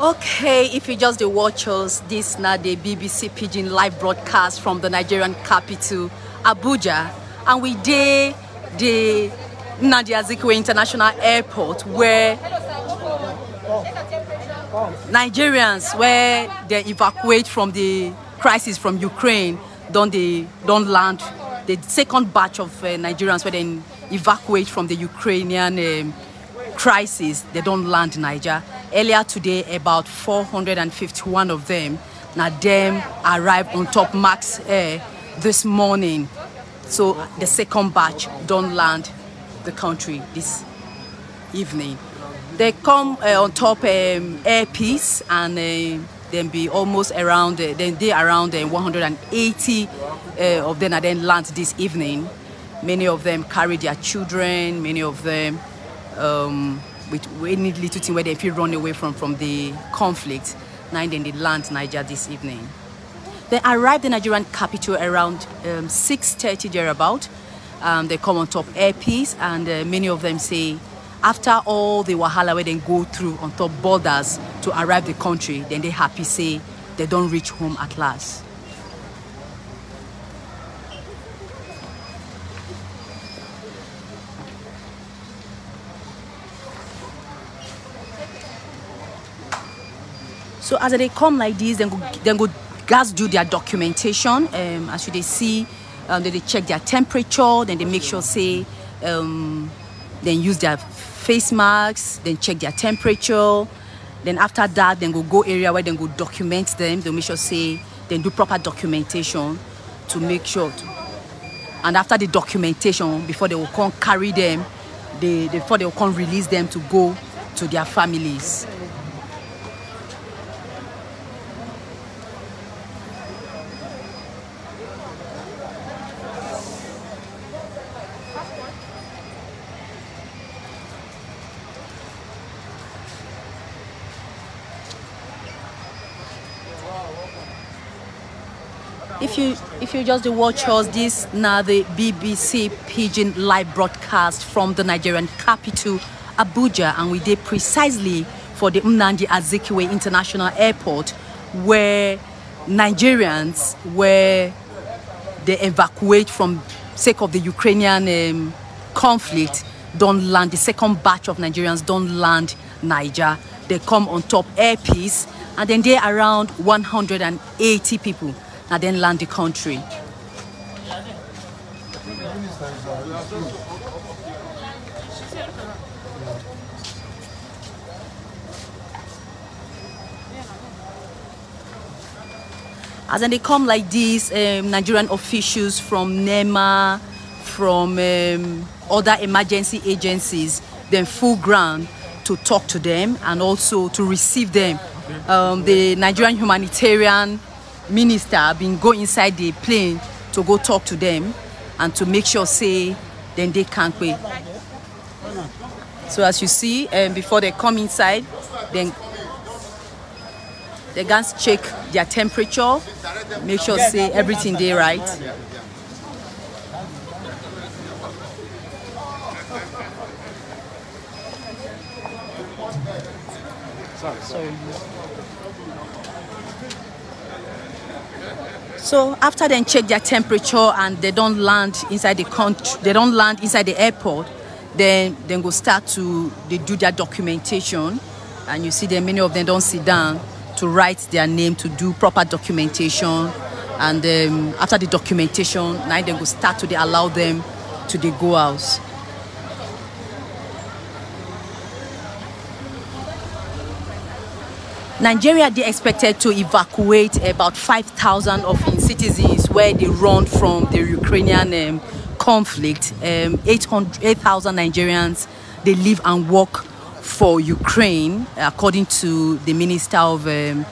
Okay, if you just watch us, this now the BBC Pidgin live broadcast from the Nigerian capital, Abuja, and we did the Nnamdi Azikiwe International Airport where Nigerians where they evacuate from the crisis from Ukraine, don't they don't land the second batch of uh, Nigerians where they evacuate from the Ukrainian um, crisis, they don't land Niger. Earlier today, about 451 of them, now them arrived on top Max Air this morning. So the second batch don't land the country this evening. They come uh, on top um, Air Peace and uh, then be almost around, uh, then they around uh, 180 uh, of them are then land this evening. Many of them carry their children, many of them um, with any little thing where they feel run away from from the conflict. Now then they land Niger this evening. They arrived the Nigerian capital around um, 6.30 thereabout. Um, they come on top Air Peace and uh, many of them say after all the wahala where they go through on top borders to arrive the country, then they happy say they don't reach home at last. So as they come like this, then go, then go guys do their documentation. Um, as you they see, um, then they check their temperature, then they make sure say, um, then use their face masks, then check their temperature. Then after that, then go go area where then go document them. They make sure say, then do proper documentation to make sure. To, and after the documentation, before they will come carry them, they, before they will come release them to go to their families. If you if you just watch us this now the bbc pidgin live broadcast from the nigerian capital abuja and we did precisely for the Nnamdi Azikiwe International Airport where Nigerians where they evacuate from sake of the Ukrainian um, conflict don't land the second batch of Nigerians don't land Niger. They come on top air peace and then they're around 180 people and then land the country. As then they come like these, um, Nigerian officials from NEMA, from um, other emergency agencies, then full ground to talk to them and also to receive them. Um, the Nigerian humanitarian minister been go inside the plane to go talk to them and to make sure say then they can't pay. So as you see um, before they come inside then the guys check their temperature make sure say everything they right. Sorry So after they check their temperature and they don't land inside the country, they don't land inside the airport, then then go start to they do their documentation, and you see that many of them don't sit down to write their name to do proper documentation, and um, after the documentation, now they go start to they allow them to the go house. Nigeria they expected to evacuate about 5,000 of its citizens where they run from the Ukrainian um, conflict. Um, 8,000 8, Nigerians they live and work for Ukraine, according to the Minister of um,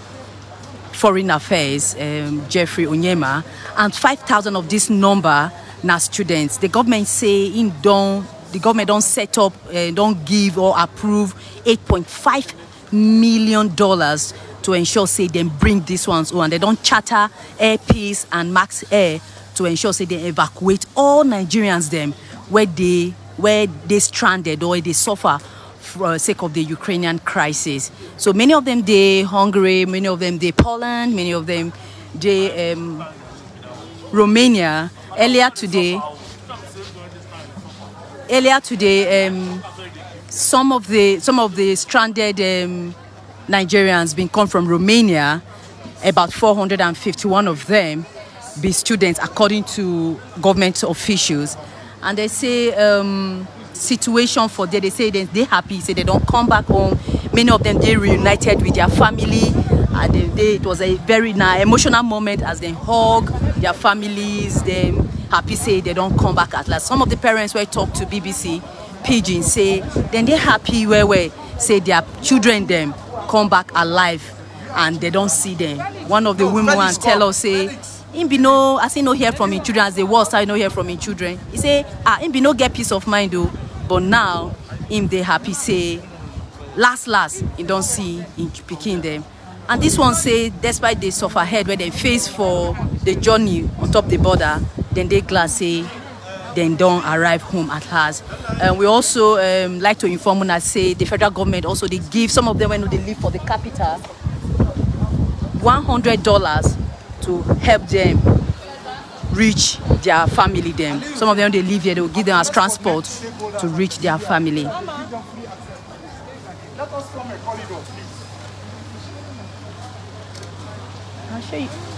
Foreign Affairs, um, Jeffrey Onyema, and 5,000 of this number now students. The government say in don't the government don't set up, uh, don't give or approve 8.5 million dollars to ensure say they bring these ones on they don't charter air peace and max air to ensure say they evacuate all nigerians them where they where they stranded or they suffer for sake of the Ukrainian crisis. So many of them they Hungary, many of them they Poland, many of them they um, Romania. Earlier today, earlier today, um, some of the some of the stranded um, Nigerians being come from Romania, about 451 of them be students according to government officials, and they say um, situation for them. They say they they happy, say they don't come back home. Many of them they reunited with their family. And they, they, it was a very nice, emotional moment as they hug their families. Them happy say they don't come back at last. Some of the parents were talk to BBC Pidgin say then they happy where where say their children them come back alive and they don't see them. One of the women want tell us say him be no I say no hear from his children as they was I no hear from his children. He say ah him be no get peace of mind though but now him they happy say last last he don't see him picking them. And this one say despite they suffer head where they face for the journey on top the border then they glad say then don't arrive home at last. And we also um, like to inform una say the federal government also they give some of them when they leave for the capital $100 to help them reach their family them. Some of them they live here, they will give them as transport to reach their family. I'll show you.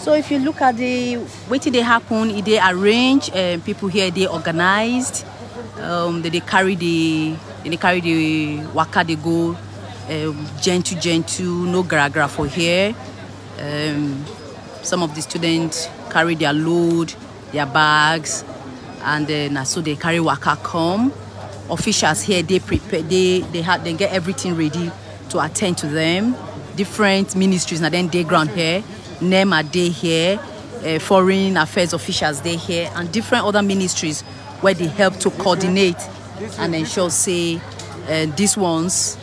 So if you look at the waiting they happen, they arrange, um, people here they organized, um, they, they carry the they carry the waka they go um, gentle gentle, no gra gra for here. Um, some of the students carry their load, their bags, and then uh, so they carry waka come. Officials here they prepare, they they had they get everything ready to attend to them. Different ministries, and then day ground here. NEMA day here, uh, foreign affairs officials day here, and different other ministries where they help to coordinate and ensure say uh, these ones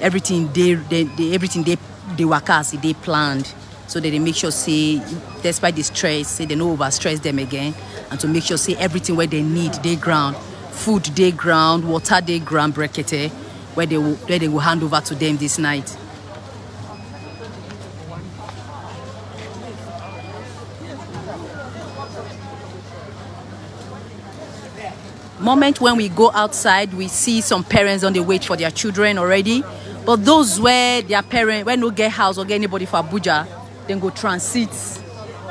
everything they, they, they everything they they work as they planned so that they make sure say despite the stress say they no over stress them again and to make sure say everything where they need they ground food day ground water day ground brekete where they will where they will hand over to them this night. Moment when we go outside we see some parents on the wait for their children already. But those where their parent when no get house or get anybody for abuja then go transit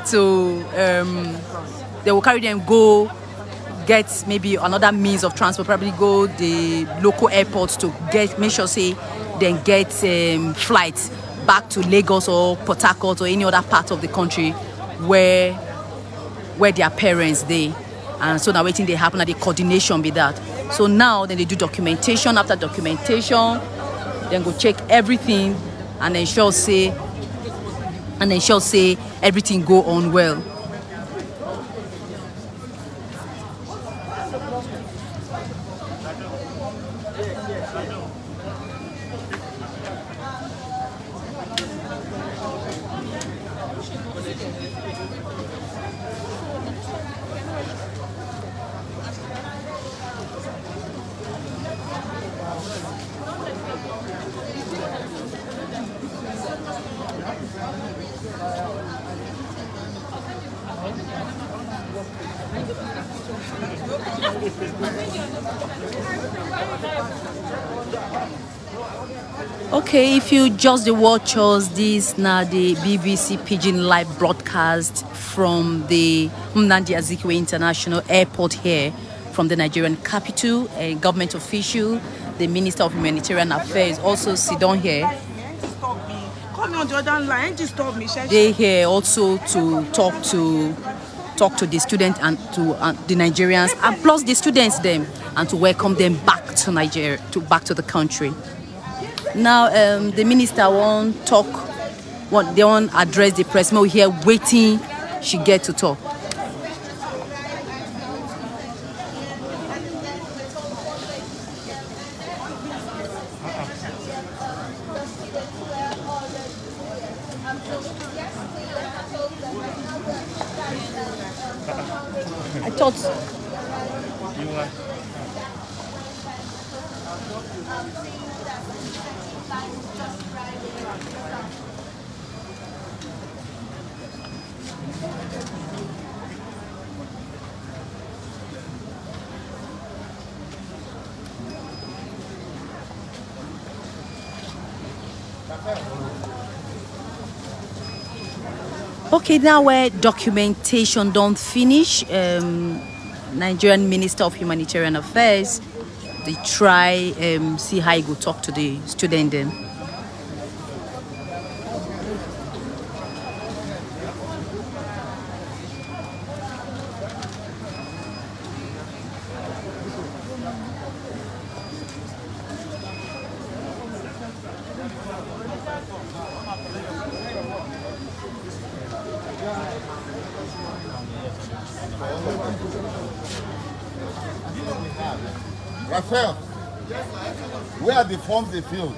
to um, they will carry them go get maybe another means of transport probably go the local airport to get make sure say then get um, flights back to lagos or port harcourt or any other part of the country where where their parents they and so now waiting they happen at the coordination with that. So now then they do documentation after documentation then go check everything and ensure say and ensure say everything go on well Okay, if you just watch us, this now the BBC Pidgin live broadcast from the Nnamdi Azikiwe International Airport here from the Nigerian capital. A government official, the Minister of Humanitarian Affairs, also sit down here. Stop. Call me on the other line. Just stop me. Shey. They here also to talk to talk to the students and to uh, the Nigerians and plus the students them and to welcome them back to Nigeria to back to the country. Now um, the minister won't talk, want they won't address the press. More here waiting, she get to talk. Okay, now where documentation don't finish, um, Nigerian Minister of Humanitarian Affairs, they try um, see how you go talk to the student them. Raphael, where are the forms they filled?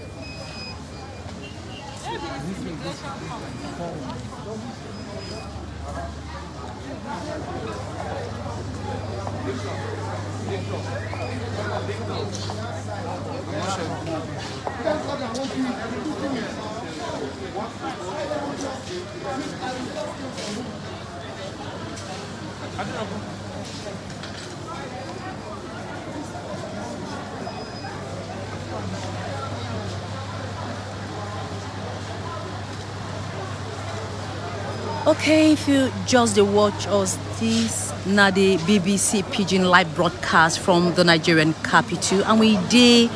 Okay, if you just watch us, this na the BBC Pidgin live broadcast from the Nigerian capital, and we dey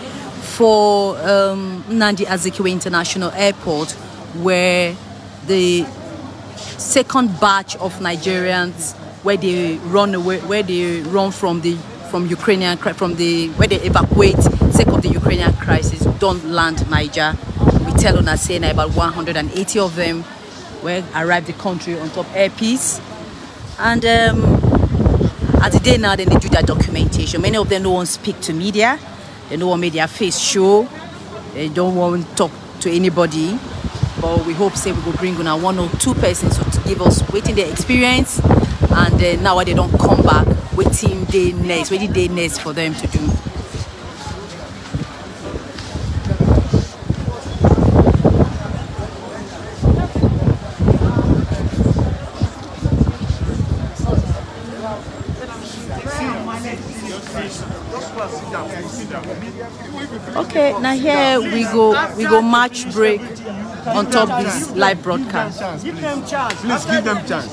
for um, Nnamdi Azikiwe International Airport, where the second batch of Nigerians where they run away, where they run from the from Ukrainian from the where they evacuate sake of the Ukrainian crisis don't land Niger. We tell on about 180 of them where arrived the country on top air peace, and um, at the day now then they do their documentation. Many of them don't want to speak to media. They don't want make their face show. They don't want to talk to anybody. But we hope say we will bring on one or two persons to give us waiting their experience and uh, now when they don't come back, waiting day next, waiting day next for them to do. Okay, now here we go. We go match break on top this live broadcast. Please give them chance.